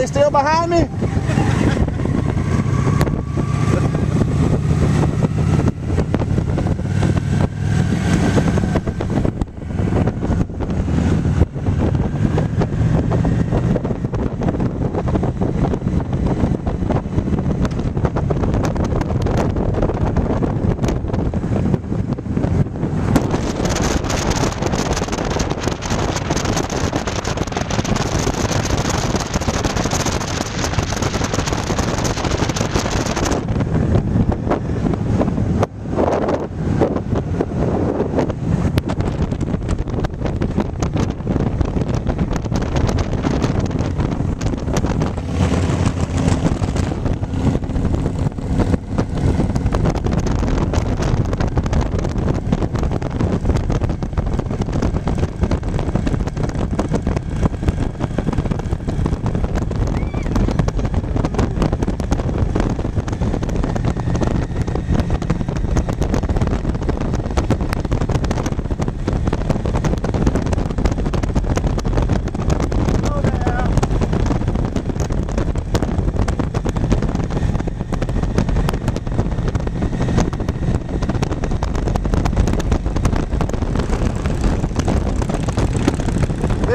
they still behind me?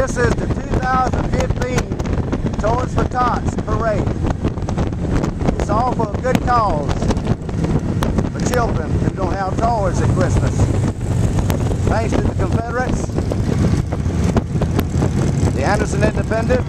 This is the 2015 Toys for Tots Parade. It's all for a good cause for children who don't have toys at Christmas. Thanks to the Confederates, the Anderson Independent,